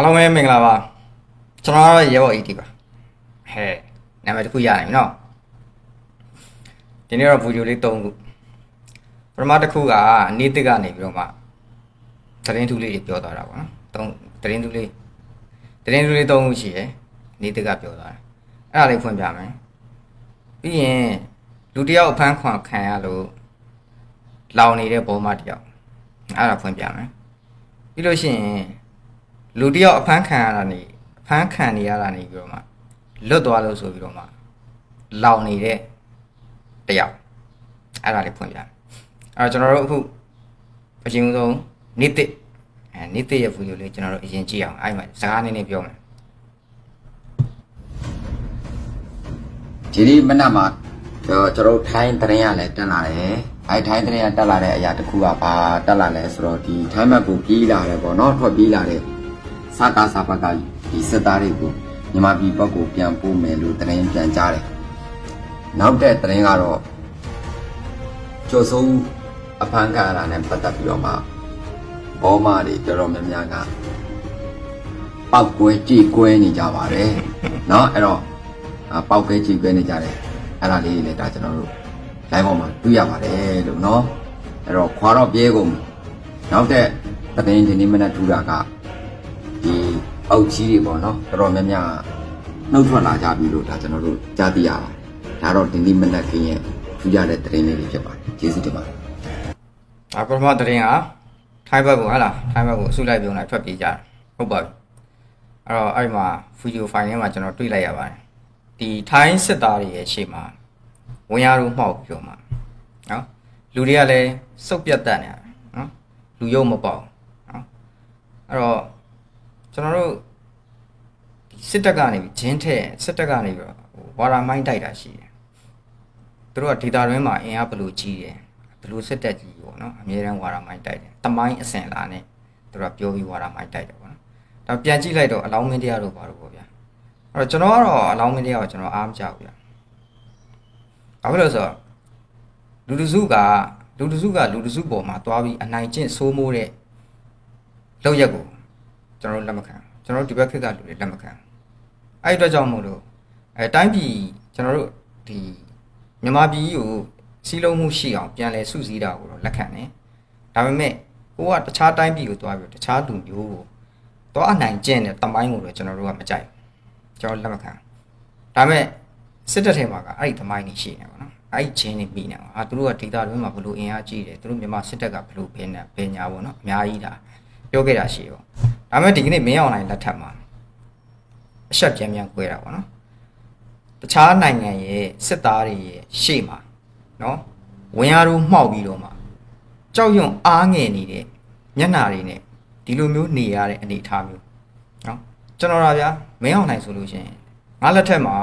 အားလုံးပဲမင်္ဂလာပါကျွန်တော်ကတော့ရေဘော် AT ပါဟဲ့နာမည်တစ်ခုရနိုင်ပြီနော်ဒီနေ့တော့ဗီဒီယိုလေး၃ခုပထမတစ်ခုကအနည်းတစ်ကနေပြီးတော့မှသတင်းထူးလေးတွေပြောသွားတာပေါ့နော်သုံးသတင်းထူးလေးသတင်းထူးလေး၃ခုရှိရယ်အနည်းတစ်ကပြောသွားတယ်အဲ့ဒါလေးဖွင့်ပြမယ်ပြီးရင်လူတစ်ယောက်အဖမ်းခွန်ခံရလို့လောင်နေတဲ့ပုံမှတစ်ယောက်အဲ့ဒါဖွင့်ပြမယ်ပြီးလို့ရှိရင် လူတယောက်အဖမ်းခံရတာနေအဖမ်းခံနေရတာနေပြီးတော့မှလွတ်သွားလို့ဆိုပြီးတော့မှလောင်နေတဲ့တယောက်အဲ့ဒါလေးဖွင့်ပြမယ်အဲ့တော့ကျွန်တော်တို့အခုအရင်ဆုံးနေ့တစ်အဲနေ့တစ်ရဲ့ဗီဒီယိုလေးကျွန်တော်တို့အရင်ကြည့်အောင်အဲ့မှာစကားနည်းနည်းပြောမယ်ဒီဒီမနက်မှာကျွန်တော်ကျွန်တော်ထိုင်းသတင်းရလဲတက်လာတယ်အဲထိုင်းသတင်းရတက်လာတဲ့အရာတစ်ခုကဘာတက်လာလဲဆိုတော့ဒီထိုင်းဘက်ကိုပြေးလာတယ်ပေါ့နော်ထွက်ပြေးလာတဲ့ စကားစာဘက်ကဒီစစ်သားတွေကိုမြန်မာပြည်ဘက်ကိုပြန်ပို့မယ်လို့သတင်းပြန်ကြားတယ်နောက်တဲ့သတင်းကတော့ကျော်စိုးအဖမ်းခံရတာနဲ့ပတ်သက်ပြီးတော့မှဘောမာတွေတော်တော်များများကပောက်ကွဲကြည်ကွဲနေကြပါတယ်เนาะအဲ့တော့ အာပေါက်ခဲကြည့်ပေးနေကြတယ်အဲ့ဒါလေးတွေလည်းဒါကျွန်တော်တို့ live ပေါ်မှာတွေ့ရပါတယ်လို့เนาะအဲ့တော့ခွာတော့ပြေးကုန်ပြီနောက်တဲ့သတင်းဒီနေ့မနက်ထူတာကဒီ အောက်ကြီးတွေပေါ့နော်တော်တော်များများနှုတ်ထွက်လာကြပြီလို့ဒါကျွန်တော်တို့ကြားသိရပါတယ်ဒါတော့ဒီနေ့မနက်ခင်းရဲ့ထူးခြားတဲ့သတင်းလေးတွေဖြစ်ပါတယ်ကျေးဇူးတင်ပါတယ်ဒါပထမသတင်းဟာထိုင်းဘက်ကဟလာထိုင်းဘက်ကိုအစုလိုက်ပြုံလိုက်ထွက်ပြေးကြတယ်ဟုတ်ပါပြီအဲ့တော့အဲ့မှာ video file ထဲမှာကျွန်တော်တွေ့လိုက်ရပါတယ်ဒီထိုင်းစစ်သားတွေရဲ့ရှေ့မှာဝင်ရတော့မှောက်ပြောမှာနော်လူတွေကလည်းစုပ်ပြတ်တတ်နေတယ်နော်လူရုပ်မပေါနော်အဲ့တော့ ကျွန်တော်တို့ဒီစစ်တပ်ကနေပြီးဂျင်းထဲစစ်တပ်ကနေပြီးတော့ဟိုဝါရာမိုင်းတိုက်တာရှိတယ်သူတို့ကဒေတာတွင်းမှာအင်အားဘယ်လိုကြီးတယ်ဘယ်လိုစစ်တပ်ကြီးပေါ့နော်အများရန်ဝါရာမိုင်းတိုက်တယ်တမိုင်းအစင်လာနဲ့သူတို့ကပြောပြီးဝါရာမိုင်းတိုက်တယ်ပေါ့နော်ဒါပြန်ကြည့်လိုက်တော့အလောင်းမင်းတရားတို့ပါတော့ပေါ့ဗျာအဲ့တော့ကျွန်တော်ကတော့အလောင်းမင်းတရားကိုကျွန်တော်အားမကြောက်ဗျာဘာဖြစ်လို့လဲဆိုတော့လူတစုကလူတစုကလူတစုပေါ်မှာတွားပြီးအနိုင်ကျင့်ဆိုးမိုးတဲ့လောက်ရက်ကို ကျွန်တော်တို့လက်မခံကျွန်တော်တို့ဒီဘက်ခက်ကလူတွေလက်မခံအဲ့ဒီအတွက်ကြောင့်မို့လို့အဲတိုင်းပြည်ကျွန်တော်တို့ဒီမြန်မာပြည်ကိုစီးလုံးမှုရှိအောင်ပြန်လဲစုစည်းတာကိုတော့လက်ခံတယ်ဒါပေမဲ့ကိုကတခြားတိုင်းပြည်ကိုတွားပြီးတခြားလူမျိုးကိုတွားအနိုင်ကျင့်တဲ့တမိုင်းကိုတော့ကျွန်တော်တို့ကမကြိုက်ဘူးကျွန်တော်လက်မခံဒါပေမဲ့စစ်တပ်ထဲမှာကအဲ့ဒီတမိုင်းကြီးရှိနေပါတော့အဲ့ဒီချင်းနေပြီးနေပါဟာသူတို့ကဒေတာတွင်းမှာဘလို့အင်အားကြီးတယ်သူတို့မြန်မာစစ်တပ်ကဘလို့ဘယ်နဲ့ဘယ်ညာပေါ့နော်အများကြီးဒါ ပြောခဲ့တာရှိရောဒါပေမဲ့ဒီကနေ့မင်းအောင်နိုင်လက်ထက်မှာအဆက်ပြန်ပြန်ကွဲတာပေါ့နော်တခြားနိုင်ငံရဲ့စစ်သားတွေရဲ့ရှေ့မှာနော်ဝင်ရတို့မှောက်ပြီးတော့မှကြောက်ရွံ့အားငယ်နေတဲ့မျက်နှာတွေနဲ့ဒီလိုမျိုးနေရတဲ့အနေအထားမျိုးနော်ကျွန်တော်တို့ဗျာမင်းအောင်နိုင်ဆိုလို့ရှိရင်ငါလက်ထက်မှာ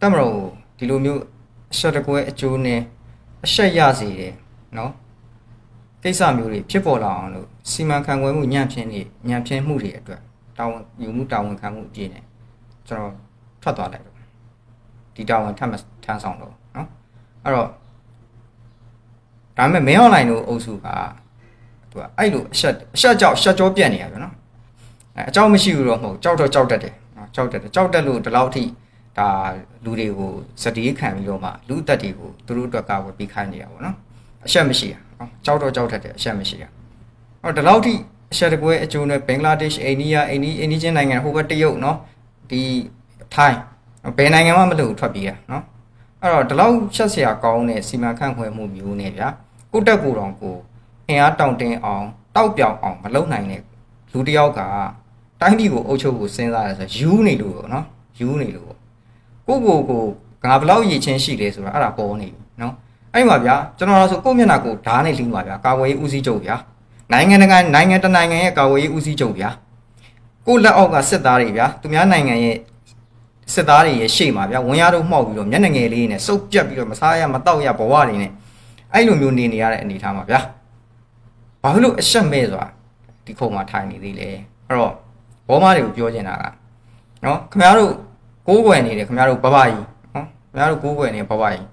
တက်မတော်ဒီလိုမျိုးအဆက်တကွဲအကျိုးနဲ့အဆက်ရစေတယ်နော်ကိစ္စမျိုးတွေဖြစ်ပေါ်လာအောင်လို့ စီမံခန့်ခွဲမှုညံ့ဖျင်းနေညံ့ဖျင်းမှုတွေအတွက်တာဝန်ယူမှုတာဝန်ခံမှုအပြည့်နဲ့ကျွန်တော်ထွက်သွားလိုက်တော့ဒီတာဝန်ထပ်မထမ်းဆောင်တော့နော်အဲ့တော့ဒါပေမဲ့မင်းအွန်လိုင်းတို့အုပ်စုကသူကအဲ့လိုအဆက်အဆက်ကြောက်ရှက်ကြောပြက်နေရပြီနော်အဲအကြောင်းမရှိဘူးတော့မဟုတ်ကြောက်တော့ကြောက်တတ်တယ်နော်ကြောက်တတ်တယ်ကြောက်တတ်လို့ဒီလောက်ထိဒါလူတွေကိုစတီးခံပြီးတော့မှလူအသက်တွေကိုသူတို့အတွက်ကဝယ်ပြီးခိုင်းနေတာပေါ့နော်အဆက်မရှိရနော်ကြောက်တော့ကြောက်တတ်တယ်အဆက်မရှိရ ဟောဒီလောက်ထိအဆက်တကွဲအကျိုးနဲ့ဘင်္ဂလားဒေ့ရှ်အိန္ဒိယအိန္ဒိအိန္ဒိချင်းနိုင်ငံဟိုဘက်တရုတ်နော်ဒီထိုင်းဘယ်နိုင်ငံမှမလို့ထွက်ပြေးတာနော်အဲ့တော့ဒီလောက်ချက်စရာကောင်းတဲ့စီမံခန့်ခွဲမှုမျိုးနဲ့ဗျာကိုတက်ကိုတောင်ကိုအင်အားတောင့်တင်းအောင်တောက်ပြောင်အောင်မလုပ်နိုင်တဲ့လူတစ်ယောက်ကတိုင်းပြည်ကိုအုပ်ချုပ်ဖို့စဉ်းစားရဆိုယူနေလို့ပေါ့နော်ယူနေလို့ပေါ့ကိုကိုကိုငါဘလောက်ရည်ချင်းရှိလဲဆိုတာအဲ့ဒါပေါ်နေပြီနော်အဲ့မှာဗျာကျွန်တော်တို့ဆိုကိုယ့်မျက်နှာကိုဓာတ်နဲ့လိမ့်ပါဗျာကာဝေးရေးဦးစီးချုပ်ဗျာ နိုင်ငံတကာနိုင်ငံတနိုင်ငံရဲ့ကာဝေးရေးဦးစီးချုပ်ဗျာကိုလက်အောက်ကစစ်သားတွေဗျာသူများနိုင်ငံရဲ့စစ်သားတွေရဲ့ရှေ့မှာဗျာဝင်ရတော့မှောက်ပြီးတော့မျက်နှာငယ်လေးနဲ့စုပ်ပြတ်ပြီးတော့မစားရမတော့ရဘဝတွေနဲ့အဲ့လိုမျိုးနေနေရတဲ့အနေအထားမှာဗျာဘာဖြစ်လို့အဆက်မဲ့ဆိုတာဒီခုံမှာထိုင်နေသေးလဲအဲ့တော့ဘောမတွေကိုပြောချင်တာကနော်ခင်ဗျားတို့ကိုးကွယ်နေတယ်ခင်ဗျားတို့ဘဘကြီးနော်ခင်ဗျားတို့ကိုးကွယ်နေဘဘကြီး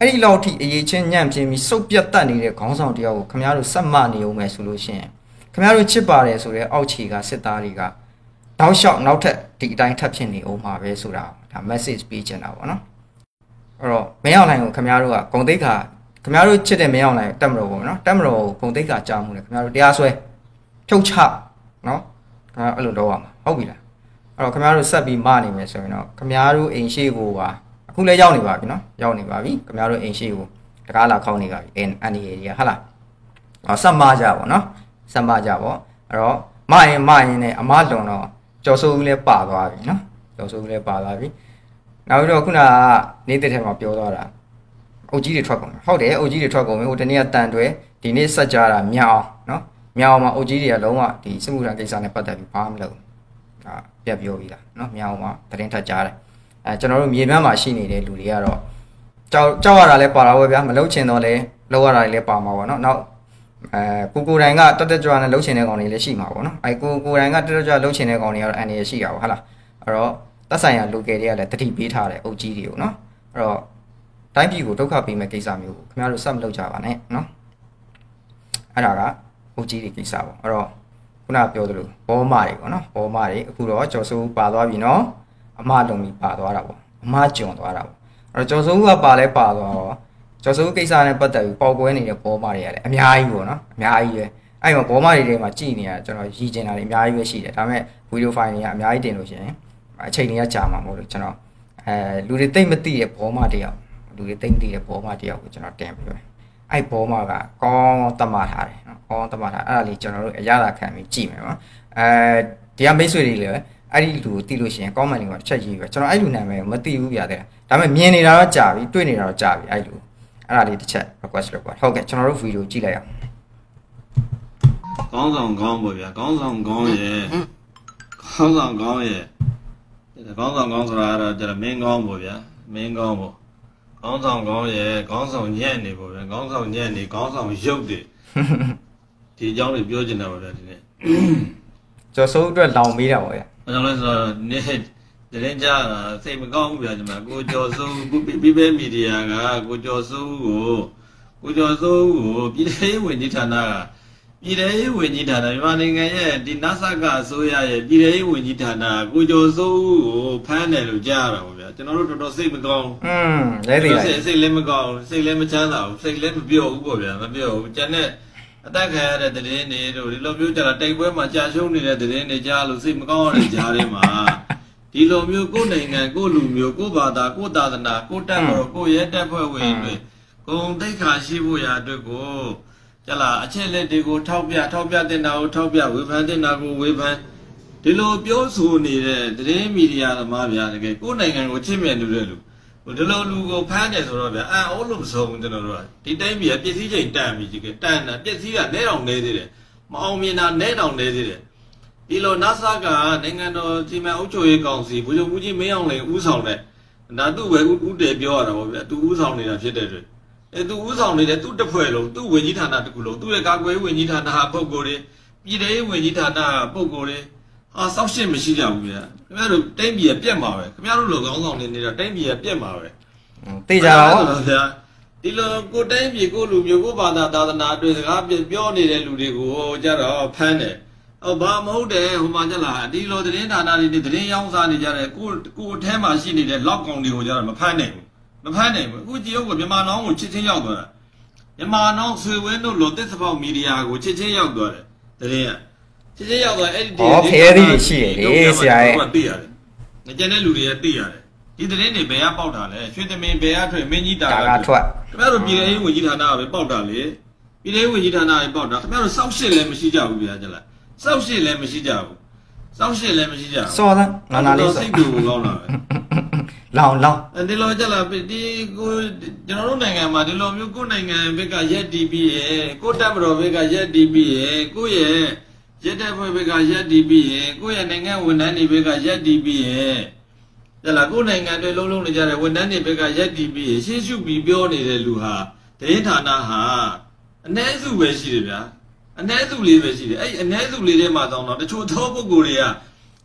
အဲ့ဒီလောက်ထိအရေးချင်းညံ့ပြင်းပြီးစုပ်ပြတ်တတ်နေတဲ့ခေါင်းဆောင်တယောက်ကိုခင်ဗျားတို့စက်မနေအောင်မယ်ဆိုလို့ရှိရင်ခင်ဗျားတို့ချစ်ပါတယ်ဆိုတဲ့အောက်ခြေကစစ်သားတွေကတောက်လျှောက်နောက်ထပ်ဒီအတိုင်းထပ်ဖြစ်နေအောင်မှာပဲဆိုတာဒါ message ပေးချင်တာပေါ့နော်အဲ့တော့မင်းအောင်လိုင်ကိုခင်ဗျားတို့ကဂုံတိတ်ခါခင်ဗျားတို့ချစ်တဲ့မင်းအောင်လိုင်တက်မလို့ပေါ့နော်တက်မလို့ဂုံတိတ်ခါကြားမှုလေခင်ဗျားတို့တရားစွဲဖြုတ်ချနော်ခင်ဗျားအဲ့လိုတော့ရမှာဟုတ်ပြီလားအဲ့တော့ခင်ဗျားတို့ဆက်ပြီးမနေမယ်ဆိုရင်တော့ခင်ဗျားတို့အိမ်ရှိကိုပါ အခုလည်းရောက်နေပါပြီနော်ရောက်နေပါပြီခင်ဗျားတို့အိမ်ရှိကိုတကားလာခေါင်းနေပါပြီအန်အန်ဒီအေရီဟာလားအော်ဆက်မကြပါနော်ဆက်မကြပါအဲ့တော့မရင်မရင်နဲ့အမလွန်တော့ကျော်စိုးဦးလည်းပါသွားပြီနော်ကျော်စိုးဦးလည်းပါသွားပြီနောက်ပြီးတော့ခုနကနေတဲ့ထဲမှာပြောသွားတာအုတ်ကြီးတွေထွက်ကုန်ဟုတ်တယ်အုတ်ကြီးတွေထွက်ကုန်ပြီဟိုတနေ့ကတန်တွဲဒီနေ့ဆက်ကြတာမြောင်နော်မြောင်မှာအုတ်ကြီးတွေကလုံးဝဒီစစ်မှုထမ်းကိစ္စနဲ့ပတ်သက်ပြီးဘာမှမလုပ်ဒါပြတ်ပြောပြီးသားနော်မြောင်မှာသတင်းထပ်ကြားတယ် အဲကျွန်တော်တို့မြေပြန့်မှာရှိနေတဲ့လူတွေကတော့ကြောက်ကြောက်ရတာလည်းပါတာပဲဗျာမလုပ်ချင်တော့လဲလောက်ရတာလည်းပါမှာပေါ့နော်နောက်အဲကိုကိုတိုင်ကတက်တက်ကြွနဲ့လှုပ်ချင်တဲ့ကောင်တွေလည်းရှိမှာပေါ့နော်အဲကိုကိုတိုင်ကတက်တက်ကြွလှုပ်ချင်တဲ့ကောင်တွေကတော့အန်ရရှိတာပေါ့ဟုတ်လားအဲ့တော့သက်ဆိုင်ရာ local တွေကလည်းတတိပေးထားတယ်အုပ်ကြီးတွေကိုနော်အဲ့တော့တိုင်းပြည်ကိုဒုက္ခပေးမဲ့ကိစ္စမျိုးကိုခင်ဗျားတို့စက်မလုပ်ကြပါနဲ့နော်အဲ့ဒါကအုပ်ကြီးတွေကိစ္စပေါ့အဲ့တော့ခုနပြောသလိုဘောမတွေပေါ့နော်ဘောမတွေအခုတော့ကျော်စိုးပါသွားပြီနော် အမလုံပြီးပါသွားတာပေါ့အမကျွံသွားတာပေါ့အဲ့တော့ကျော်စိုးကပါလဲပါသွားတော့ကျော်စိုးကိစ္စနဲ့ပတ်သက်ပြီးပေါက်ကွဲနေတဲ့ဘောမတွေကလည်းအများကြီးပေါ့နော်အများကြီးပဲအဲ့တော့ဘောမတွေထဲမှာကြည်နေရကျွန်တော်ရည်ကျင်တာတွေအများကြီးပဲရှိတယ်ဒါပေမဲ့ဗီဒီယိုဖိုင်တွေကအများကြီးတင်လို့ရှိရင်အချိန်တွေကကြာမှာမဟုတ်လို့ကျွန်တော်အဲလူတွေသိမ့်မသိတဲ့ဘောမတယောက်လူတွေသိမ့်သိတဲ့ဘောမတယောက်ကိုကျွန်တော်တင်ပြမယ်အဲ့ဘောမကကောင်းတမထားတယ်နော်ကောင်းတမထားအဲ့ဒါလေးကျွန်တော်တို့အရသာခံပြီးကြည့်မယ်နော်အဲဒီကမိတ်ဆွေတွေလည်း အဲ့ဒီလူကိုသိလို့ရှိရင် comment တွေမှာတစ်ချက်ရေးပြကျွန်တော်အဲ့လူနာမည်ကိုမသိဘူးပြတဲ့ဒါပေမဲ့မြင်နေတာတော့ကြာပြီတွေ့နေတာတော့ကြာပြီအဲ့လူအဲ့ဒါလေးတစ်ချက် request လုပ်ပါဟုတ်ကဲ့ကျွန်တော်တို့ video ကြည့်လိုက်အောင်ကောင်းဆောင်ကောင်းပေါ့ဗျာကောင်းဆောင်ကောင်းရဲ့ကောင်းဆောင်ကောင်းရဲ့ကောင်းဆောင်ကောင်းဆိုတာကတော့ကျတော့မင်းကောင်းပေါ့ဗျာမင်းကောင်းပေါ့ကောင်းဆောင်ကောင်းရဲ့ကောင်းဆောင်ညံ့နေပေါ့ဗျာကောင်းဆောင်ညံ့နေကောင်းဆောင်ရုပ်တွေဒီအကြောင်းတွေပြောချင်တာပါဗျာဒီနေ့ကျော်စိုးအတွက်လောင်မေးတာပေါ့ဗျာ အဲကြောင့်လဲဆိုတော့နေ့တရင်ကြတာစိတ်မကောင်းဘူးဗျာဒီမှာကိုကျော်စိုးကိုပြပြမီဒီယာကကိုကျော်စိုးကိုကိုကျော်စိုးကိုပြည်ထောင်ဝင်ကြီးဌာနကပြည်ထောင်ဝင်ကြီးဌာနမြန်မာနိုင်ငံရဲ့ဒီနဆကအစိုးရရဲ့ပြည်ထောင်ဝင်ကြီးဌာနကိုကျော်စိုးကိုဖမ်းတယ်လို့ကြားရတာပေါ့ဗျာကျွန်တော်တို့တော်တော်စိတ်မကောင်းอืมလဲသေးတယ်စိတ်စိတ်လည်းမကောင်းစိတ်လည်းမချမ်းသာဘူးစိတ်လည်းမပြောဘူးပေါ့ဗျာမပြောဘူးကျန်တဲ့ အသက်ခံရတဲ့တည်င်းတွေတို့ဒီလိုမျိုးကြတာတိုက်ပွဲမှာကြာရှုံးနေတဲ့တည်င်းတွေကြားလို့စိတ်မကောင်းရတဲ့ကြားထဲမှာဒီလိုမျိုးကိုယ်နိုင်ငံကိုယ်လူမျိုးကိုယ်ဘာသာကိုယ်သာသနာကိုယ်တက်မတော်ကိုယ်ရဲတက်ဖွဲ့ဝင်တွေဂုံတိတ်ခါရှိဖို့ရာအတွက်ကိုကြလားအချက်လက်တွေကိုထောက်ပြထောက်ပြတင်တာကိုထောက်ပြဝေဖန်တင်တာကိုဝေဖန်ဒီလိုပြောဆိုနေတဲ့တည်င်းမီဒီယာသမားဗျာတကယ်ကိုယ်နိုင်ငံကိုချစ်မြတ်နေတဲ့လူ ဟိုဒီလိုလူကိုဖမ်းတယ်ဆိုတော့ဗျာအံ့ဩလို့မဆုံးဘူးကျွန်တော်တို့ကဒီတိုင်းပြည်ကပစ္စည်းချိန်တန်ပြီကြီးကတန်တာပစ္စည်းကနဲတောင်နေသေးတယ်မအောင်မြင်တာနဲတောင်နေသေးတယ်ဒီလို NASA ကနိုင်ငံတော်စီမံအုပ်ချုပ်ရေးကောင်စီဘုရားမူကြီးမင်းအောင်လှိုင်ဦးဆောင်တဲ့ဒါသူ့ပဲဦးတယ်ပြောရတာပေါ့ဗျာသူဦးဆောင်နေတာဖြစ်တဲ့အတွက်အဲသူဦးဆောင်နေတဲ့သူ့တစ်ဖွဲ့လုံးသူ့ဝင်ကြီးဌာနတစ်ခုလုံးသူ့ရဲ့ကာကွယ်ဝင်ကြီးဌာနဟာပုံကိုယ်တွေပြည်ထောင်ဝင်ကြီးဌာနဟာပုံကိုယ်တွေဟာစောက်ရှင်းမရှိကြဘူးဗျာ ခင်ဗျားတို့တိုင်းပြည်ကပြက်မှာပဲခင်ဗျားတို့လိုကောင်းဆောင်နေနေတာတိုင်းပြည်ကပြက်မှာပဲတေးကြတော့ဗျာဒီလိုကိုတိုင်းပြည်ကိုလူမျိုးကိုဘာသာသာသနာအတွေ့စကားပြောနေတဲ့လူတွေကိုကြတော့ဖမ်းတယ်ဟောဘာမဟုတ်တယ်ဟိုမှာကြလားဒီလိုသတင်းဌာနတွေနဲ့သတင်းရောင်းစားနေကြတဲ့ကိုကိုအထဲမှာရှိနေတဲ့လောက်ကောင်တွေကိုကြတော့မဖမ်းနိုင်ဘူးမဖမ်းနိုင်ဘူးအခုကြည့်ဦးကမြန်မာနောင်းကိုချစ်ချင်းရောက်သွားတာမြန်မာနောင်းဆွေဝင်းတို့လိုတစ်စပေါက်မီဒီယာကိုချစ်ချင်းရောက်သွားတယ်သတင်းက ချစ်ချင်းရောက်သွားအဲ့ဒီဩဖဲသေးတွေရှိတယ်လေဆရာရဲ့သိရတယ်ငကြတဲ့လူတွေကသိရတယ်ဒီသတင်းတွေဘယ်ကပေါက်တာလဲရွှေသမင်ဘယ်ကထွက်မင်းကြီးတာဒါကထွက်ခင်ဗျားတို့ပြည်ထောင်ရေးဝန်ကြီးဌာနကပဲပေါက်တာလေပြည်ထောင်ရေးဝန်ကြီးဌာနကပေါက်တာခင်ဗျားတို့စောက်ရှစ်လည်းမရှိကြဘူးဗျာကြလားစောက်ရှစ်လည်းမရှိကြဘူးစောက်ရှစ်လည်းမရှိကြဘူးစောသန်းနာနာလေးစိစောတ်တူကောင်းလာပဲလောင်လောင်အဲဒီလိုကြလားဒီကိုကျွန်တော်တို့နိုင်ငံမှာဒီလိုမျိုးကိုယ်နိုင်ငံဘက်ကရက်တီးပြီးရယ်ကိုယ်တပ်မတော်ဘက်ကရက်တီးပြီးရယ်ကိုယ့်ရဲ့ ရက်တပ်ဖွဲ့ဘက်ကရက်တီးပြီးရယ်ကိုယ့်ရဲ့နိုင်ငံဝန်ထမ်းတွေဘက်ကရက်တီးပြီးရယ်ကြလားကိုယ်နိုင်ငံတွေလုံးလုံးနေကြတဲ့ဝန်ထမ်းတွေဘက်ကရက်တီးပြီးရယ်ရှင်းရှုပြီးပြောနေတဲ့လူဟာတရင်ဌာနဟာအ ਨੇ စုပဲရှိတယ်ဗျာအ ਨੇ စုလေးပဲရှိတယ်အဲ့ဒီအ ਨੇ စုလေးထဲမှာတောင်းတော့တချို့သောပုဂ္ဂိုလ်တွေက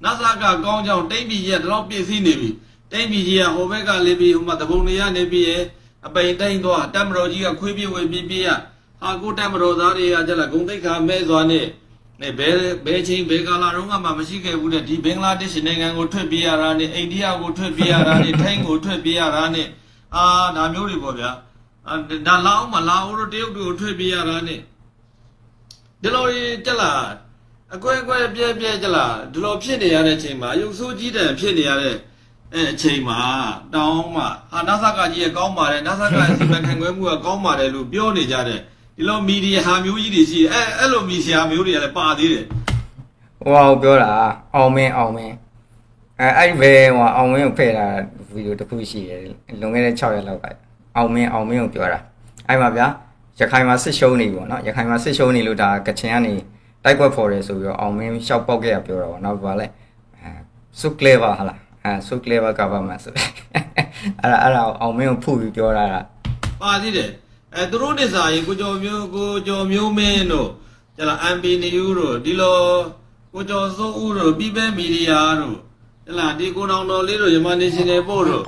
နတ်စာကကောင်းကြောင်တိမ့်ပြီးရက်တော့ပြည့်စည်နေပြီ တိမ့်ပြည်ကြီးကဟိုဘက်ကလေးပြီးဟိုမှာတပုံတွေကနေပြီးရအပိန်တိမ့်သွားတက်မတော်ကြီးကခွေးပြေးဝေးပြေးပြေးရဟာကိုတက်မတော်သားတွေကကြက်လာဂုံတိတ်ခါမဲစွာနဲ့ နေဘယ်ဘယ်ချိန်ဘယ်ကာလတုန်းကမှမရှိခဲ့ဘူးတဲ့ဒီဘင်္ဂလားဒေ့ရှ်နိုင်ငံကိုထွက်ပြေးရတာနဲ့အိန္ဒိယကိုထွက်ပြေးရတာနဲ့ထိုင်းကိုထွက်ပြေးရတာနဲ့အာဒါမျိုးတွေပေါ့ဗျာအာဒါလာအောင်မလာအောင်တို့တရုတ်တွေကိုထွက်ပြေးရတာနဲ့ဒီလိုကြက်လာအကွဲအကွဲပြဲပြဲကြက်လာဒီလိုဖြစ်နေရတဲ့အချိန်မှာအယုတ်ဆိုးကြီးတယ်ဖြစ်နေရတဲ့အဲအချိန်မှာတောင်းမှဟာနာဆာကကြီးကကောင်းပါတယ်နာဆာကစီမံခန့်ခွဲမှုကကောင်းပါတယ်လို့ပြောနေကြတဲ့ ဒီလိုမီဒီယာမျိုးကြီးတွေရှိအဲအဲ့လိုမီဒီယာမျိုးတွေကလည်းပါသေးတယ်ဟိုဟာကိုပြောတာအောင်မင်းအောင်မင်းအဲအဲ့ဘယ်ဟိုအောင်မင်းကိုဖဲ့တာဗီဒီယိုတစ်ခုရှိတယ်လွန်ခဲ့တဲ့6ရက်လောက်ကအောင်မင်းအောင်မင်းကိုပြောတာအဲ့မှာဗျာရခိုင်မှာစစ်ရှုံးနေပြီပေါ့နော်ရခိုင်မှာစစ်ရှုံးနေလို့ဒါကချင်ကနေတိုက်ကွက်ဖော်တယ်ဆိုပြီးတော့အောင်မင်းရှောက်ပေါက်ခဲ့ရပြောတာပေါ့နောက်ဘာလဲအဲစုကလေပါဟာလားအဲစုကလေပါကဘာမှဆိုအဲ့ဒါအဲ့ဒါအောင်မင်းကိုဖုပြီးပြောတာကပါသေးတယ် အဲသူတို့နေစာရင်ကိုကျော်မျိုးကိုကျော်မျိုးမင်းတို့ကျလာ MB နေယူတို့ဒီလိုကိုကျော်စိုးဦးတို့ပြည်ပဲမီဒီယာတို့ကျလာဒီကိုနောင်တော်လေးတို့ရမနေရှင်နယ်ပို့တို့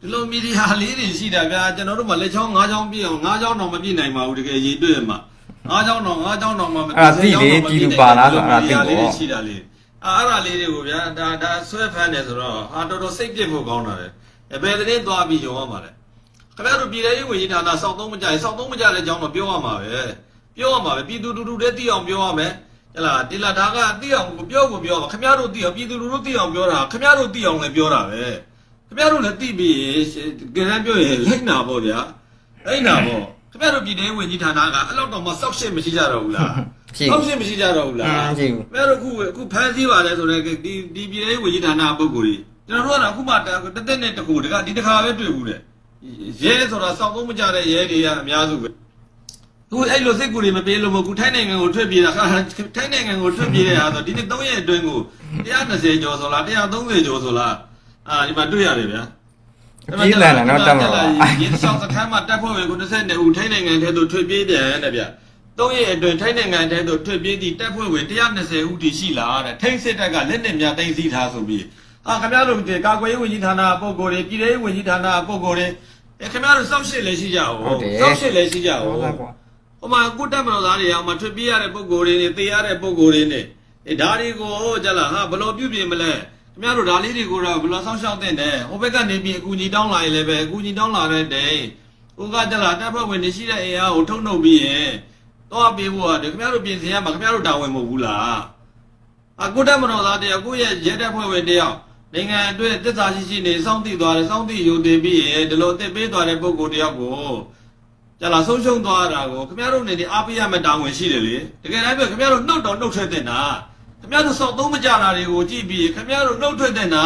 ဒီလိုမီဒီယာလေးတွေရှိတာဗျာကျွန်တော်တို့မှလက်ချောင်း၅ချောင်းပြည့်အောင်၅ချောင်းတော့မပြည့်နိုင်ပါဘူးတကယ်ရေးတွေ့မှာ၅ချောင်းတော့၅ချောင်းတော့မအဲ့ဒါသိလေကြည်လူပါလားဆိုအဲ့ဒါသိပေါ့ရှိတာလေအာအဲ့ဒါလေးတွေကိုဗျာဒါဒါဆွဲဖမ်းတယ်ဆိုတော့ဟာတော်တော်စိတ်ပြစ်ဖို့ကောင်းတာလေအဲဘယ်တဲ့သွားပြီးရုံရမှာလဲ ခင်ဗျားတို့ပြည်ထောင်ရေးဝန်ကြီးဌာနစောက်သုံးမကြရင်စောက်သုံးမကြတဲ့အကြောင်းတော့ပြောရမှာပဲပြောရမှာပဲပြည်သူလူထုတွေသိအောင်ပြောရမယ်ဟဲ့လားဒီလာဒါကသိအောင်ပြောကိုပြောပါခင်ဗျားတို့သိအောင်ပြည်သူလူထုသိအောင်ပြောတာခင်ဗျားတို့သိအောင်လည်းပြောတာပဲခင်ဗျားတို့လည်းသိပြီးကြရန်ပြောရင်လိုက်နာပေါ့ဗျာလိုက်နာပေါ့ခင်ဗျားတို့ပြည်ထောင်ရေးဝန်ကြီးဌာနကအဲ့လောက်တော့မစောက်ရှစ်မရှိကြတော့ဘူးလားရှိစောက်ရှစ်မရှိကြတော့ဘူးလားမရှိဘူးခင်ဗျားတို့အခုအခုဖမ်းစည်းပါတယ်ဆိုတော့ဒီဒီပြည်ထောင်ရေးဝန်ကြီးဌာနပုဂ္ဂိုလ်ကြီးကျွန်တော်တို့ကတော့အခုမှတက်တက်နဲ့တကူတကဒီတခါပဲတွေ့ဘူးတဲ့ ရဲဆိုတာစောက်သုံးမကြတဲ့ရဲတွေကအများစုပဲသူအဲ့လိုစိတ်ကူတွေမပေးလို့မဟုတ်ဘူးထိုင်းနိုင်ငံကိုထွက်ပြေးတာခါထိုင်းနိုင်ငံကိုထွက်ပြေးတဲ့ဟာဆိုဒီနေ့3ရက်အတွင်းကို120ကျော်ဆိုလား130ကျော်ဆိုလားအာဒီမှာတွေ့ရတယ်ဗျာပြေးလန်လာနော်တက်မလို့ဒီဆောင်စခန်းမှာတက်ဖို့ပဲကို20ဦးထိုင်းနိုင်ငံထဲသို့ထွက်ပြေးပြန်တဲ့ဗျာ3ရက်အတွင်းထိုင်းနိုင်ငံထဲသို့ထွက်ပြေးသည့်တက်ဖွဲ့ဝင်120ဦးထိရှိလာတဲ့ထိန်းစစ်တပ်ကလက်နက်များတင်စီထားဆိုပြီး အာခင်ဗျားတို့ကာကွယ်ရေးဝန်ကြီးဌာနပုံကိုယ်တွေပြည်ထောင်ရေးဝန်ကြီးဌာနပုံကိုယ်တွေအဲခင်ဗျားတို့စောက်ရှစ်လည်းရှိကြအောင်ဟုတ်တယ်စောက်ရှစ်လည်းရှိကြအောင်ဟုတ်လားကွာဟိုမှာကုတက်မတော်သားတွေအောင်မထွက်ပြေးရတဲ့ပုံကိုယ်တွေနဲ့တေးရတဲ့ပုံကိုယ်တွေနဲ့အဲဒါတွေကိုကြလားဟာဘယ်လိုပြုပြင်မလဲခင်ဗျားတို့ဒါလေးတွေကိုတော့ဘယ်လိုစောင့်ရှောက်တဲ့နဲ့ဟိုဘက်ကနေပြီးအကူကြီးတောင်းလာရင်လည်းပဲအကူကြီးတောင်းလာတဲ့တိုင်ဟိုကကြလားတပ်ဖွဲ့ဝင်နေရှိတဲ့အင်အားကိုထုတ်နှုတ်ပြီးရင်တော့ပေးဖို့ကခင်ဗျားတို့ပြင်ဆင်ရမှာခင်ဗျားတို့တာဝန်မဟုတ်ဘူးလားအကုတက်မတော်သားတရားကိုယ့်ရဲ့ရဲတပ်ဖွဲ့ဝင်တယောက် နိုင်ငံအတွက်တစ္ဆာရှိရှိနေစောင့်တည်သွားတယ်စောင့်တည်ယူတည်ပြီးရင်ဒီလိုအသက်ပေးသွားတဲ့ပုံကိုယ်တယောက်ကိုကြလာဆုံးရှုံးသွားတာကိုခင်ဗျားတို့နေနေအားပေးရမယ့်တာဝန်ရှိတယ်လေတကယ်တမ်းပြောခင်ဗျားတို့နှုတ်တော်နှုတ်ထွက်တဲ့နာခင်ဗျားတို့စောက်သုံးမကြတာတွေကိုကြည့်ပြီးခင်ဗျားတို့နှုတ်ထွက်တဲ့နာ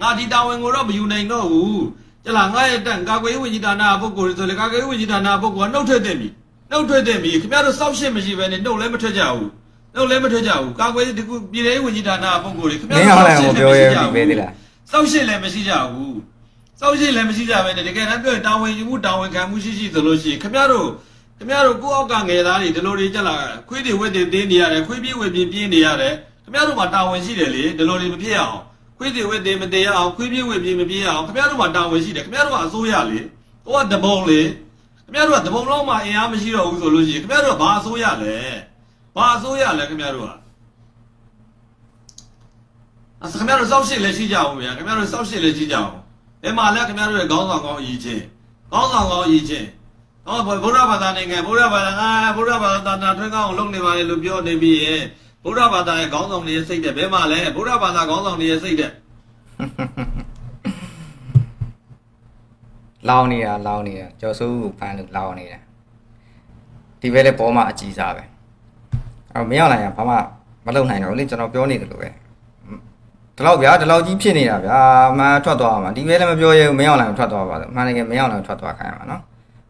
ငါဒီတာဝန်ကိုတော့မယူနိုင်တော့ဘူးကြလာငါရဲ့တန်ကာကွယ်ရေးဝန်ကြီးဌာနပုဂ္ဂိုလ်တွေဆိုလေကာကွယ်ရေးဝန်ကြီးဌာနပုဂ္ဂိုလ်ကနှုတ်ထွက်တဲ့ပြီနှုတ်ထွက်တဲ့ပြီခင်ဗျားတို့စောက်ရှစ်မရှိဘဲနဲ့နှုတ်လည်းမထွက်ကြဘူး နှုတ်လည်းမထွက်ကြဘူးကာကွယ်ရေးဒီခုပြည်ထောင်ရေးဝန်ကြီးဌာနပုဂ္ဂိုလ်တွေခင်မဗျားင်းတို့အောင်လည်းကိုပြောရဲဒီပဲသေးလားစောက်ရှစ်လည်းမရှိကြဘူးစောက်ရှစ်လည်းမရှိကြပဲနဲ့တကယ်တမ်းပြောရင်တာဝန်ယူမှုတာဝန်ခံမှုရှိရှိဆိုလို့ရှိရင်ခင်ဗျားတို့ခင်ဗျားတို့ကိုယ့်အောက်ကငယ်သားတွေဒီလိုတွေကြက်လာခွေးတွေဝက်တွေတင်းနေရတယ်ခွေးပြေးဝက်ပြေးပြင်းနေရတယ်ခင်ဗျားတို့မှာတာဝန်ရှိတယ်လေဒီလိုတွေမဖြစ်အောင်ခွေးတွေဝက်တွေမတည်ရအောင်ခွေးပြေးဝက်ပြေးမပြေးအောင်ခင်ဗျားတို့မှာတာဝန်ရှိတယ်ခင်ဗျားတို့ကအစိုးရလေဟိုကတဘုံလေခင်ဗျားတို့ကတဘုံလုံးမှာအင်အားမရှိတော့ဘူးဆိုလို့ရှိရင်ခင်ဗျားတို့ကဘာအစိုးရလဲ ဘာအစိုးရလဲခင်ဗျားတို့ကအဲ့ခင်ဗျားတို့စောက်ရှစ်လည်းရှိကြအောင်ဗျာခင်ဗျားတို့စောက်ရှစ်လည်းရှိကြအောင်အဲမှာလည်းခင်ဗျားတို့ရဲ့ခေါင်းဆောင်ကောင်းအရေးချင်းခေါင်းဆောင်ကောင်းအရေးချင်းဟောဗုဒ္ဓဘာသာနိုင်ငံဗုဒ္ဓဘာသာအာဗုဒ္ဓဘာသာတာထွန်းကောင်းလုပ်နေပါလေလို့ပြောနေပြီးရင်ဗုဒ္ဓဘာသာရဲ့ခေါင်းဆောင်တွေရဲ့စိတ်တဲ့ဘယ်မှာလဲဗုဒ္ဓဘာသာခေါင်းဆောင်တွေရဲ့စိတ်တဲ့လောင်းနေတာလောင်းနေတာကျော်စိုးကိုဖမ်းလို့လောင်းနေတာဒီဘက်လည်းပေါ်မှာအကြီးစားပဲအဲ့တော့ မရောက်နိုင်ရင်ဘာမှမလုပ်နိုင်တော့ဘူးလေကျွန်တော်ပြောနေတယ်လို့ပဲဒီလောက်ဗျာဒီလောက်ကြီးဖြစ်နေတာဗျာအမှန်ထွက်သွားမှာဒီဘက်လည်းမပြောရဘူးမရောက်နိုင်ထွက်သွားပါဆိုအမှန်တကယ်မရောက်နိုင်ထွက်သွားခိုင်းရမှာနော်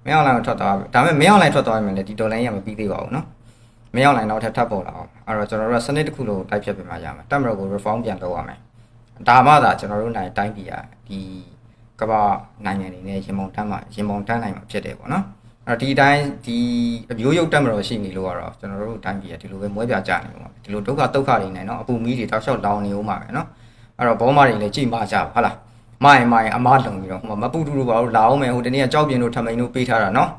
မရောက်နိုင်ထွက်သွားဒါပေမဲ့မရောက်နိုင်ထွက်သွားရင်လည်းဒီဒေါ်လာကြီးကမပြီးသေးပါဘူးနော်မရောက်နိုင်တော့ထပ်ထပ်ပေါ်လာအောင်အဲ့တော့ကျွန်တော်တို့ကစနစ်တစ်ခုလုံးတိုက်ဖြတ်ပြမှာရမှာတက်မတော်ကို reform ပြန်လုပ်ရမယ်ဒါမှသာကျွန်တော်တို့နိုင်တိုင်းပြည်ကဒီကမ္ဘာနိုင်ငံတွေနဲ့ရင်ပုံတန်းမှာရင်ပုံတန်းနိုင်မှာဖြစ်တယ်ပေါ့နော် အဲ့တော့ဒီအတိုင်းဒီအမျိုးရုပ်တက်မတော်ရှိနေလို့ကတော့ကျွန်တော်တို့တိုင်းပြည်ကဒီလိုပဲမွဲပြကြနေမှာဒီလိုဒုက္ခဒုက္ခတွေနဲ့နော်အပူမီးတွေတောက်လျှောက်လောင်နေဦးမှာပဲနော်အဲ့တော့ဘောမတွေလည်းကြိတ်မကြပါဟုတ်လားမိုင်မိုင်အမလုံပြီးတော့ဟိုမပူတူတူပါလို့လာအောင်မယ်ဟိုတနေ့ကကြောက်ပြင်းတို့ထမိန်တို့ပေးထားတာနော်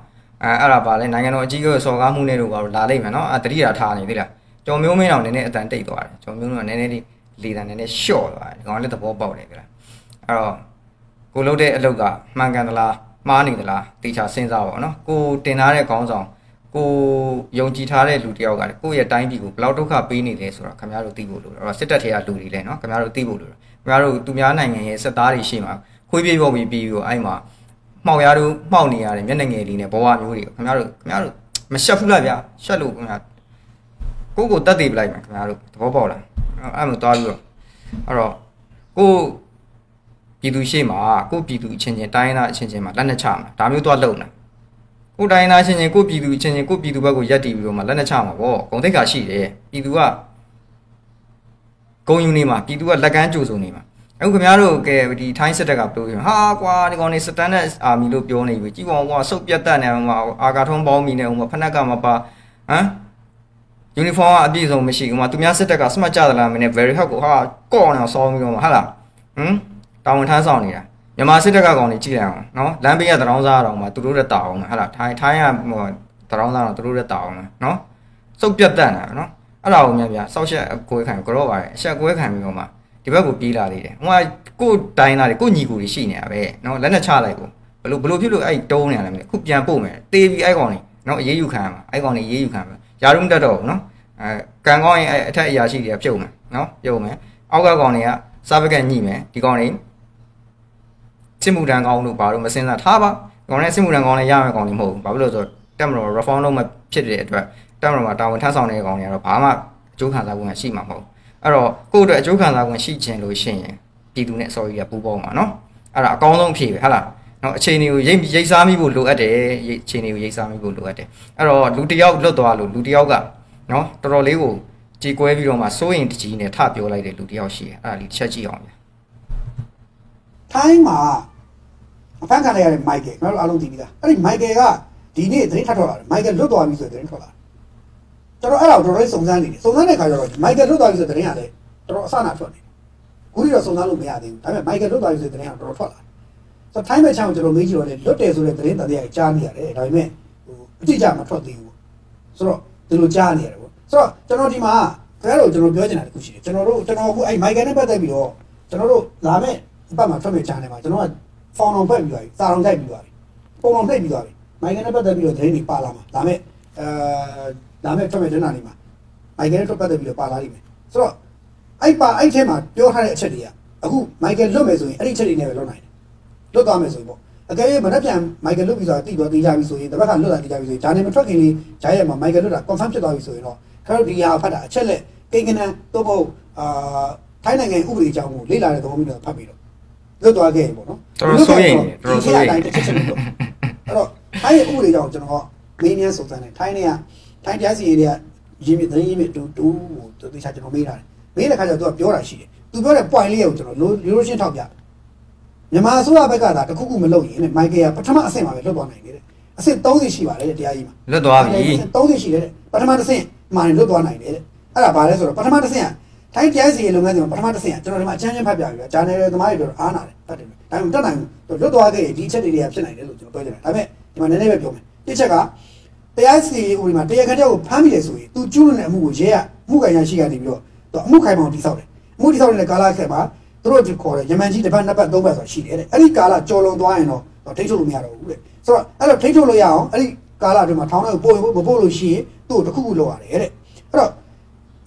အဲအဲ့ဒါပါလဲနိုင်ငံတော်အကြီးအကဲစော်ကားမှုနဲ့တို့ပါလို့လာလိမ့်မယ်နော်အဲတတိယထားနေသေးလားကျော်မျိုးမင်းအောင်နည်းနည်းအတန်တိတ်သွားတယ်ကျော်မျိုးမင်းကနည်းနည်းလေးလေတန်နည်းနည်းရှော့သွားတယ်ဒီကောင်လည်းသဘောပေါက်တယ်ကြလားအဲ့တော့ကိုလုပ်တဲ့အလုပ်ကမှန်ကန်သလား မှားနေသလားတေချာစဉ်းစားပါတော့နော်ကိုတင်ထားတဲ့ခေါင်းဆောင်ကိုယုံကြည်ထားတဲ့လူတယောက်ကလည်းကိုယ့်ရဲ့တိုင်းပြည်ကိုဘယ်လောက်ဒုက္ခပေးနေလဲဆိုတော့ခင်ဗျားတို့သိဖို့လိုတယ်အဲ့တော့စစ်တပ်ထဲကလူတွေလည်းနော်ခင်ဗျားတို့သိဖို့လိုတယ်ခင်ဗျားတို့သူများနိုင်ငံရဲ့စစ်သားတွေရှိမှာခွေးပြေးပေါ်ပြီးပြီးပြီးအဲ့မှာမှောက်ရတို့မှောက်နေရတယ်မျက်နှာငယ်လေးနဲ့ဘဝမျိုးတွေခင်ဗျားတို့ခင်ဗျားတို့မရှက်ဘူးလားဗျာရှက်လို့ခင်ဗျာကိုကိုတက်သေးပလိုက်မှာခင်ဗျားတို့သဘောပေါက်လားအဲ့မှာသွားပြီးတော့အဲ့တော့ကို ပြည်သူရှိမှာကိုပြည်သူအချင်းချင်းတိုင်းသားအချင်းချင်းမှာလက်နဲ့ချမှာဒါမျိုးသွားလုံတာကိုတိုင်းသားအချင်းချင်းကိုပြည်သူအချင်းချင်းကိုပြည်သူဘက်ကိုရက်တီပြီးတော့မှလက်နဲ့ချမှာပေါ့ဂုံတိတ်ခါရှိတယ်ပြည်သူကဂုံယူနေမှာပြည်သူကလက်ကမ်းကြိုဆိုနေမှာအခုခင်ဗျားတို့ကဲဒီထိုင်းစစ်တပ်ကပြောပြီးဟာကွာဒီကောင်နေစတန်နဲ့အာမီလို့ပြောနေပြီကြည်ပေါင်းကွာစုပ်ပြတ်တက်နေမှာအာကာထုံးပေါင်းမီနေအောင်ဖနက်ကမပါဟမ်ယူနီဖောင်းကအပြည့်စုံမရှိဘူးမှာသူများစစ်တပ်ကစမတ်ကြသလားမင်းနဲ့ very hot ကိုဟာကော့နေအောင်ဆောင်းပြီးတော့မှာဟာလားဟမ် တာဝန်ထမ်းဆောင်နေတာမြန်မာစစ်တပ်ကကောင်နေကြည့်လိုက်အောင်နော်လမ်းဘေးကတရောင်းစားအောင်မှာသူတို့တက်တာအောင်မှာဟာလားထိုင်းထိုင်းကဟိုတရောင်းစားတော့သူတို့တက်တာအောင်မှာနော်စုပ်ပြတ်တက်နေတာနော်အဲ့ဒါကိုမြန်ပြစောက်ချက်ကိုယ်ခံကြော့ပါတယ်အချက်ကိုယ်ခံပြီးတော့မှာဒီဘက်ကိုပြေးလာသေးတယ်ဟိုကကိုတိုင်းသားတွေကိုညီကိုတွေရှိနေတာပဲနော်လက်နဲ့ချလိုက်ကိုဘလို့ဘလို့ဖြစ်လို့အဲ့တုံးနေရလဲမသိခုပြန်ပို့မယ်တေးပြီးအဲ့ကောင်နေနော်အေးအေးယူခံရမှာအဲ့ကောင်နေအေးအေးယူခံမှာယာရုံတက်တော့ဘူးနော်အဲကန်ကောင်းရင်အဲ့အထက်အရာရှိတွေကပြုတ်မယ်နော်ပြုတ်မယ်အောက်ကကောင်တွေကစားပကက်ညှိမယ်ဒီကောင်တွေ စစ်မှုတန်းကောင်းလို့ဘာလို့မစင်စားထားပါကောင်နဲ့စစ်မှုတန်းကောင်းလည်းရမယ်ကောင်တွေမဟုတ်ဘူးဘာဖြစ်လို့ဆိုတော့တက်မလို့ reform လုပ်မှဖြစ်တဲ့အတွက်တက်မလို့မှာတာဝန်ထမ်းဆောင်တဲ့ကောင်တွေကတော့ဘာမှအကျိုးခံစားမှုရှိမှာမဟုတ်ဘူးအဲ့တော့ကိုယ့်အတွက်အကျိုးခံစား권ရှိခြင်းလို့ရှိရင်ပြည်သူနဲ့ sorry ကပူပေါင်းပါနော်အဲ့ဒါအကောင်းဆုံးဖြေပဲဟုတ်လားနော်အခြေအနေကိုရိပ်ရိပ်စားမိဖို့လိုအပ်တယ်အခြေအနေကိုရိပ်စားမိဖို့လိုအပ်တယ်အဲ့တော့လူတယောက်လွတ်သွားလို့လူတယောက်ကနော်တော်တော်လေးကိုကြည်ကွဲပြီးတော့မှစိုးရင်တကြီးနဲ့ထပြောလိုက်တဲ့လူတယောက်ရှိတယ်အဲ့ဒါလေးတစ်ချက်ကြည့်အောင်ဗျ ထိုင်းမှာအဖန်ခံရတဲ့မိုက်ကယ်ကျွန်တော်တို့အားလုံးသိပြီးသားအဲ့ဒီမိုက်ကယ်ကဒီနေ့သတင်းထပ်ထွက်လာတယ်မိုက်ကယ်လွတ်သွားပြီဆိုတဲ့သတင်းထွက်လာတယ်ကျွန်တော်အဲ့ဒါကိုတော်တော်လေးစုံစမ်းနေတယ်စုံစမ်းတဲ့အခါကျတော့မိုက်ကယ်လွတ်သွားပြီဆိုတဲ့သတင်းကလည်းတော်တော်အဆနာထွက်နေတယ်ခုထိတော့စုံစမ်းလို့မရသေးဘူးဒါပေမဲ့မိုက်ကယ်လွတ်သွားပြီဆိုတဲ့သတင်းကတော်တော်ထွက်လာတယ်ဆိုတော့ထိုင်းမဲ့ချောင်းကိုကျွန်တော်မေးကြည့်တော့လေလွတ်တယ်ဆိုတဲ့သတင်းတရားကြီးကြားနေရတယ်ဒါပေမဲ့ဟိုအတိအကျမထွက်သေးဘူးဆိုတော့ဒီလိုကြားနေရတယ်ပေါ့ဆိုတော့ကျွန်တော်ဒီမှာခင်ဗျားတို့ကျွန်တော်ပြောချင်တာတခုရှိတယ်ကျွန်တော်တို့ကျွန်တော်အခုအဲ့မိုက်ကယ်နဲ့ပတ်သက်ပြီးတော့ကျွန်တော်တို့လာမဲ့ အပတ်မှာထွက်မဲ့ channel မှာကျွန်တော်ကဖောင်အောင်ဖက်ပြီးသွားပြီစာအောင်တိုက်ပြီးသွားပြီပုံအောင်နှိပ်ပြီးသွားပြီမိုက်ကယ်နဲ့ပတ်သက်ပြီးတော့သတင်းတွေပါလာမှာဒါမဲ့အဲဒါမဲ့ထွက်မဲ့တင်တာတွေမှာမိုက်ကယ်နဲ့ထွက်ပတ်သက်ပြီးတော့ပါလာလိမ့်မယ်ဆိုတော့အဲ့ပါအဲ့ထဲမှာပြောထားတဲ့အချက်တွေကအခုမိုက်ကယ်လွတ်မယ်ဆိုရင်အဲ့ဒီချက်တွေနဲ့ပဲလွတ်နိုင်တယ်လွတ်သွားမယ်ဆိုရင်ပေါ့အကယ်၍မနှက်ပြန်မိုက်ကယ်လွတ်ပြီးဆိုတာတိတော့သိကြပြီဆိုရင်တပတ်ကလွတ်တာသိကြပြီဆိုရင်ဂျာနယ်မထွက်ခင်လေးဂျာရဲ့မှာမိုက်ကယ်လွတ်တာ confirm ဖြစ်သွားပြီဆိုရင်တော့ခင်ဗျားတို့ဒီဟာဖတ်တာအချက်လက်ကိန်းကနန်းတော့မဟုတ်အာထိုင်းနိုင်ငံဥပဒေအကြောင်းကိုလေ့လာတဲ့သဘောမျိုးနဲ့ဖတ်ပြီးတော့ လွတ်သွားခဲ့ရင်ပေါ့နော် တော်တော်စိုးရိမ်နေတော်တော်စိုးရိမ်နေ ဒီချက်ချက်လွတ်တော့အဲ့တော့ထိုင်းရဲ့ဥပဒေကြောင့်ကျွန်တော်မင်းမြန်စုံစမ်းတယ်ထိုင်းเนี่ยထိုင်းတရားစီရင်တွေကရင်းမြစ်သတင်းရင်းမြစ်တူတူဟိုတေချာကျွန်တော်မေးထားတယ်မေးတဲ့ခါကျတော့သူကပြောတာရှိတယ်သူပြောတဲ့ point လေးကိုကျွန်တော်ရိုးရိုးရှင်းထောက်ပြမြန်မာအစိုးရဘက်ကသာတခုခုမလုပ်ရင်မိုက်ကယ်ကပထမအဆင့်မှာပဲလွတ်သွားနိုင်တယ်တဲ့အဆင့်30ရှိပါတယ်တဲ့တရားကြီးမှာ လွတ်သွားပြီ 30ရှိတယ်တဲ့ပထမတစ်ဆင့်မှာလွတ်သွားနိုင်တယ်တဲ့အဲ့ဒါဘာလဲဆိုတော့ပထမတစ်ဆင့်က ထိုင်းတရားစီရင်လုပ်ငန်းစဉ်မှာပထမတစ်ဆင့်ကကျွန်တော်ဒီမှာအချမ်းချင်းဖတ်ပြပြီ။ဂျာနယ်သမားတွေပြောအားနာတယ်တတ်တယ်။ဒါပေမဲ့တက်နိုင်ဘူးလွတ်သွားခဲ့ရင်ဒီအချက်တွေတွေကဖြစ်နိုင်တယ်လို့ကျွန်တော်ပြောချင်တယ်။ဒါပေမဲ့ဒီမှာနည်းနည်းပဲပြောမယ်။တစ်ချက်ကတရားစီရင်ဥပဒေမှာတရားခံတဲ့ကိုဖမ်းမိတယ်ဆိုရင်သူကျူးလွန်တဲ့အမှုကိုရဲကမှုခံရရှိကနေပြီးတော့သူအမှုခိုင်ပေါင်တိဆောက်တယ်။အမှုတိဆောက်တဲ့ကာလခက်မှာသူတို့ဒီခေါ်တယ်ယမန်ကြီးတစ်ပတ်နှစ်ပတ်သုံးပတ်ဆိုတာရှိတယ်တဲ့။အဲ့ဒီကာလကြော်လွန်သွားရင်တော့ထိတ်ထုတ်လို့မရတော့ဘူးတဲ့။ဆိုတော့အဲ့တော့ထိတ်ထုတ်လို့ရအောင်အဲ့ဒီကာလအတွင်းမှာထောင်းတဲ့ကိုပို့ရင်မပို့လို့ရှိရင်သူ့ကိုတစ်ခုခုလုပ်ရတယ်တဲ့။အဲ့တော့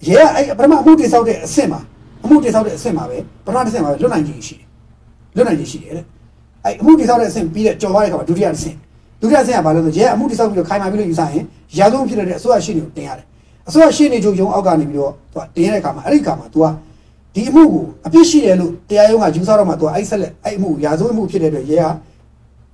ရဲကအဲ့ပထမအမှုတိဆောက်တဲ့အဆင့်မှာအမှုတိဆောက်တဲ့အဆင့်မှာပဲပထမတစ်ဆင့်မှာပဲလွတ်နိုင်ခြင်းရှိတယ်။လွတ်နိုင်ခြင်းရှိတယ်တဲ့။အဲ့အမှုတိဆောက်တဲ့အဆင့်ပြီးတဲ့ကြော်သွားတဲ့အခါမှာဒုတိယတစ်ဆင့်ဒုတိယဆင့်ကဘာလဲဆိုရဲအမှုတိဆောက်ပြီးတော့ခိုင်မာပြီးလို့ယူဆရင်ရာဇဝတ်ဖြစ်တဲ့အစိုးရရှိနေကိုတင်ရတယ်အစိုးရရှိနေချုပ်ရုံအောက်ကနေပြီးတော့သူကတင်ရတဲ့အခါမှာအဲ့ဒီအခါမှာ तू ကဒီအမှုကိုအပြစ်ရှိတယ်လို့တရားရုံးကယူဆတော့မှ तू အဲ့ဆက်လက်အဲ့အမှုရာဇဝတ်မှုဖြစ်တဲ့အတွက်ရဲ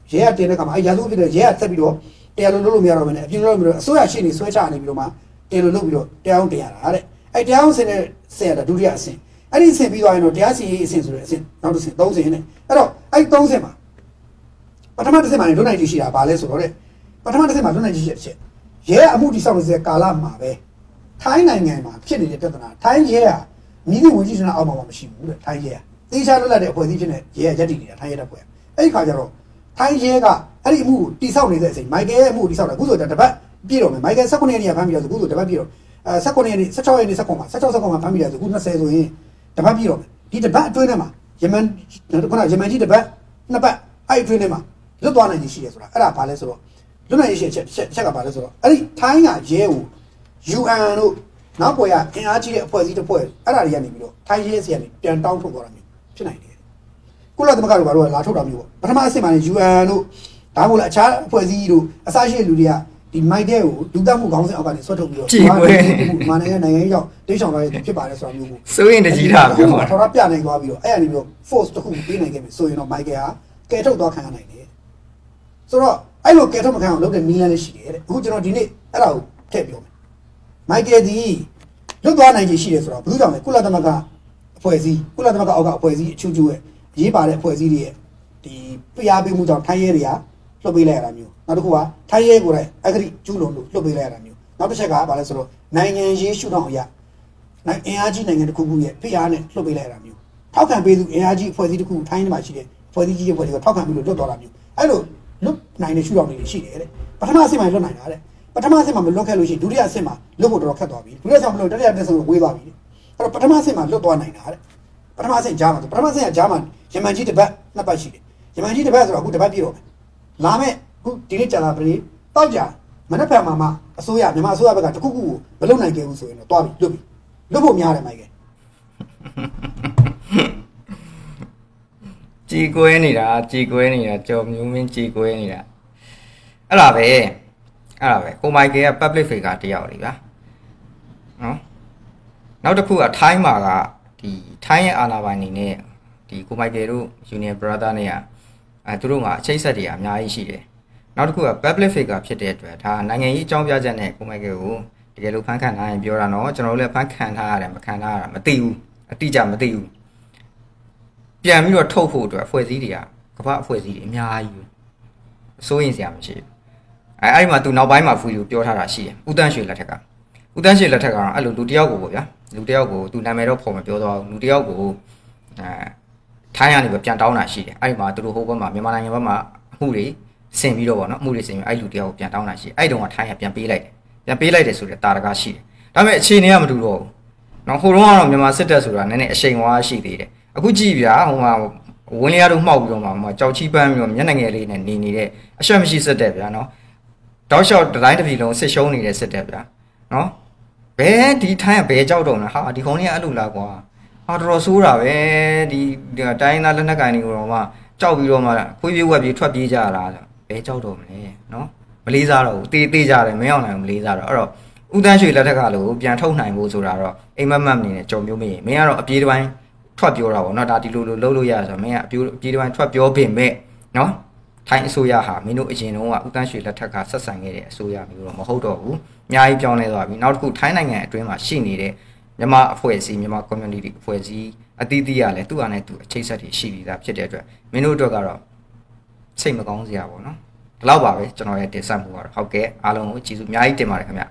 ကရဲကတင်တဲ့အခါမှာအဲ့ရာဇဝတ်ဖြစ်တဲ့ရဲကဆက်ပြီးတော့တရားလုံးလုပ်လို့မရတော့ဘဲနဲ့အပြစ်လုပ်လို့မရတော့အစိုးရရှိနေဆွဲချနေပြီးတော့မှတရားလုံးလုပ်ပြီးတော့တရားရုံးတင်ရတာတဲ့ အဲ့တရားရုံးဆင်တဲ့ဆင်ရတာဒုတိယအဆင့်အဲ့ဒီဆင်ပြီးသွားရင်တော့တရားစီရင်အဆင့်ဆိုတဲ့အဆင့်နောက်တစ်ဆင့်သုံးဆင့်နဲ့အဲ့တော့အဲ့သုံးဆင့်မှာပထမတစ်ဆင့်မှာလွတ်နိုင်ခြင်းရှိတာဘာလဲဆိုတော့တဲ့ပထမတစ်ဆင့်မှာလွတ်နိုင်ခြင်းရှိတဲ့ချက်ရဲအမှုတိဆောက်နေတဲ့ကာလမှာပဲထိုင်းနိုင်ငံမှာဖြစ်နေတဲ့ပြဿနာထိုင်းရဲကမိသည့်ဝင်ကြီးစနာအောက်မှာမရှိဘူးတဲ့ထိုင်းရဲကသေချာလွတ်လပ်တဲ့အဖွဲ့အစည်းဖြစ်နေရဲကရက်တည်နေတာထိုင်းရဲတပ်ဖွဲ့အဲ့ဒီခါကျတော့ထိုင်းရဲကအဲ့ဒီအမှုကိုတိဆောက်နေတဲ့အချိန်မိုက်ကယ်ရဲ့အမှုကိုတိဆောက်တာအခုဆိုတော့တပတ်ပြည့်တော့မယ်မိုက်ကယ်16ရက်နေ့ကဖမ်းပြီးတော့အခုဆိုတပတ်ပြည့်တော့ အဲ16ရက်နေ့16ရက်နေ့16မှာ16 16မှာဖမ်းမိတယ်ဆိုခု20ဆိုရင်တပတ်ပြည့်တော့မယ်ဒီတပတ်အတွင်းထဲမှာယမန်ခုနယမန်ကြီးတပတ်နှစ်ပတ်အဲ့အတွင်းထဲမှာလွတ်သွားနိုင်ရှိတယ်ဆိုတာအဲ့ဒါဘာလဲဆိုတော့လွတ်နိုင်ရှိချက်ချက်ကဘာလဲဆိုတော့အဲ့ဒီထိုင်းကရဲကို UN တို့နောက်ပေါ်ရအင်အားကြီးတဲ့အဖွဲ့အစည်းတစ်ဖွဲ့အဲ့ဒါတွေကနေပြီးတော့ထိုင်းရဲစီကနေပြန်တောင်းထုတ်သွားတာမျိုးဖြစ်နိုင်တယ်ကုလသမဂ္ဂတို့ဘာလို့လာထုတ်တာမျိုးပေါ့ပထမအဆင့်မှာနေ UN တို့ဒါမှမဟုတ်အခြားအဖွဲ့အစည်းတို့အစရှိတဲ့လူတွေက ဒီမိုက်တဲ့ကိုလူတက်မှုခေါင်းစဉ်အောက်ကနေဆွတ်ထုတ်ပြီးတော့မာနိုင်ငံနိုင်ငံရေးကြောင့်တိတ်ဆောင်လာတဲ့ဖြစ်ပါတယ်ဆိုတာမျိုးကိုစိုးရင်တကြီးတာပြောမှာထော်ရပြနိုင်သွားပြီးတော့အဲ့အနေမျိုး force တစ်ခုပေးနိုင်ခဲ့ပြီဆိုရင်တော့မိုက်ကယ်ဟာကယ်ထုတ်သွားခံရနိုင်တယ်ဆိုတော့အဲ့လိုကယ်ထုတ်မခံအောင်လုပ်တဲ့နီးလန်းလေးရှိတယ်တဲ့အခုကျွန်တော်ဒီနေ့အဲ့ဒါကိုထည့်ပြောမယ်မိုက်ကယ်ဒီလွတ်သွားနိုင်ခြင်းရှိတယ်ဆိုတော့ဘယ်သူကြောင့်လဲကုလသမဂ္ဂအဖွဲ့အစည်းကုလသမဂ္ဂအောက်ကအဖွဲ့အစည်းအချူချူရဲ့ရေးပါတဲ့အဖွဲ့အစည်းတွေရဲ့ဒီပြားပေးမှုကြောင့်ထိုင်းရဲတွေက လွတ်ပေးလိုက်ရတာမျိုးနောက်တစ်ခုကထိုင်းရဲကိုယ်တိုင်အဂတိကျူးလွန်လို့လွတ်ပေးလိုက်ရတာမျိုးနောက်တစ်ချက်ကဘာလဲဆိုတော့နိုင်ငံရေးရှုထောင့်အရာနိုင်အင်အားကြီးနိုင်ငံတစ်ခုခုရဲ့ဖိအားနဲ့လွတ်ပေးလိုက်ရတာမျိုးထောက်ခံပေးသူအင်အားကြီးအဖွဲ့အစည်းတစ်ခုထိုင်းထဲမှာရှိတဲ့အဖွဲ့အစည်းကြီးတွေဖွဲ့တွေကထောက်ခံပြီးလို့လွတ်သွားတာမျိုးအဲ့လိုလွတ်နိုင်တဲ့ရှုထောင့်တွေရှိတယ်တဲ့ပထမအဆင့်မှာလွတ်နိုင်တာတဲ့ပထမအဆင့်မှာမလွတ်ခဲ့လို့ရှိရင်ဒုတိယအဆင့်မှာလွတ်ဖို့တော်တော်ခက်သွားပြီဒုတိယအဆင့်မှာမလွတ်တတိယအဆင့်ဆိုဝေးသွားပြီအဲ့တော့ပထမအဆင့်မှာလွတ်သွားနိုင်တာတဲ့ပထမအဆင့်ကြားမှာဆိုပထမအဆင့်ကကြားမှာယမန်ကြီးတစ်ပတ်နှစ်ပတ်ရှိတယ်ယမန်ကြီးတစ်ပတ်ဆိုတော့အခုတစ်ပတ်ပြည့်တော့မယ် လာမဲ့အခုဒီနေ့ကြာလာပြီတောက်ကြမနေ့ဖက်မှာမှအစိုးရမြန်မာအစိုးရဘက်ကတခုခုကိုမလုပ်နိုင်ခဲ့ဘူးဆိုရင်တော့တွားပြီလွတ်ပြီလွတ်ဖို့များတယ်မိုက်ကယ်ကြည်ကွဲနေတာကြည်ကွဲနေတာကြော်မျိုးမင်းကြည်ကွဲနေတာအဲ့ဒါပဲအဲ့ဒါပဲကိုမိုက်ကယ်က public figure တယောက်လေဗျာနော်နောက်တစ်ခုကထိုင်းမှာကဒီထိုင်းရဲ့အာဏာပိုင်နေနဲ့ဒီကိုမိုက်ကယ်တို့ Union Brother နဲ့က အဲသူတို့ကအချိတ်ဆက်တွေအများကြီးရှိတယ်နောက်တစ်ခုက public figure ဖြစ်တဲ့အတွက်ဒါနိုင်ငံရေးအကြောင်းပြချက်နဲ့ကိုမိုက်ကယ်ကိုတကယ်လို့ဖန်ခံထားရင်ပြောတာနော်ကျွန်တော်တို့လည်းဖန်ခံထားရတယ်မခံထားရတာမသိဘူးအတိအကျမသိဘူးပြန်ပြီးတော့ထုတ်ဖို့အတွက်အဖွဲ့အစည်းတွေကကမ္ဘာအဖွဲ့အစည်းတွေအများကြီးအစိုးရင်စရာမရှိဘူးအဲအဲ့ဒီမှာသူနောက်ပိုင်းမှာဖူယူပြောထားတာရှိတယ်ဦးတန်းရွှေလက်ထက်ကဦးတန်းရွှေလက်ထက်ကတော့အဲ့လိုလူတယောက်ကိုပေါ့ဗျာလူတယောက်ကိုသူနာမည်တော့ဖော်မပြောတော့ဘူးလူတယောက်ကိုအဲ ထိုင်းကနေပဲပြန်တောင်းတာရှိတယ်အဲ့ဒီမှာသူတို့ဟိုဘက်မှာမြန်မာနိုင်ငံဘက်မှာအမှုတွေဆင်ပြီးတော့ပေါ့နော်အမှုတွေဆင်ပြီးအဲ့လူတယောက်ကိုပြန်တောင်းတာရှိတယ်အဲ့ဒီတော့ကထိုင်းကပြန်ပေးလိုက်တယ်ပြန်ပေးလိုက်တယ်ဆိုတဲ့တာရကရှိတယ်ဒါပေမဲ့အခြေအနေကမတူတော့ဘူးနော်ဟိုတုန်းကတော့မြန်မာစစ်တပ်ဆိုတာနည်းနည်းအရှိန်ဝါးရှိသေးတယ်အခုကြည့်ဗျာဟိုမှာဝင်းလျားတို့မှောက်ပြီးတော့မှဟိုမှာကြောက်ချီပန်းပြီးတော့မျက်နှာငယ်လေးနဲ့နေနေတဲ့အရွက်မရှိစစ်တပ်ဗျာနော်တောက်လျှောက်ဒီဇိုင်းတစ်ပြည်လုံးစစ်ရှုံးနေတဲ့စစ်တပ်ဗျာနော်ဘယ်ဒီထိုင်းကဘယ်ကြောက်တော့လဲဟာဒီခုံလေးကအဲ့လိုလားကွာ ဟာတော်တော်ဆိုးတာပဲဒီတိုင်းသားလက်နက်ကိုင်တွေကိုတော့မှကြောက်ပြီးတော့မှခွေးပြေးဝက်ပြေးထွက်ပြေးကြတာဘယ်ကြောက်တော့မလဲနော်မလေးစားတော့ဘူးတေးသေးကြတယ်မင်းအောင်နိုင်မလေးစားတော့အဲ့တော့ဦးတန်းရွှေလက်ထက်ကလို့ပြန်ထုတ်နိုင်ဖို့ဆိုတာတော့အိမ်မက်မက်နေနဲ့ကြုံမျိုးမင်းမင်းကတော့အပြေးတစ်ပိုင်းထွက်ပြောတာပေါ့နော်ဒါဒီလိုလိုလှုပ်လို့ရဆိုတော့မင်းကအပြေးအပြေးတစ်ပိုင်းထွက်ပြောပင်မဲ့နော်ထိုင်းအစိုးရဟာမင်းတို့အရင်တုန်းကဦးတန်းရွှေလက်ထက်ကဆက်ဆံခဲ့တဲ့အစိုးရမျိုးတော့မဟုတ်တော့ဘူးအများကြီးပြောင်းလဲသွားပြီနောက်တစ်ခုထိုင်းနိုင်ငံအတွင်းမှာရှိနေတဲ့ မြန်မာအဖွဲ့အစည်းမြန်မာ community အဖွဲ့အစည်းအသီးသီးကလည်းသူ့အနေနဲ့သူအချိတ်ဆက်တွေရှိပြီးသားဖြစ်တဲ့အတွက်မင်းတို့အတွက်ကတော့စိတ်မကောင်းစရာပေါ့နော်ဒီလောက်ပါပဲကျွန်တော်ရဲ့တင်ဆက်မှုကတော့ဟုတ်ကဲ့အားလုံးကိုကျေးဇူးအများကြီးတင်ပါတယ်ခင်ဗျ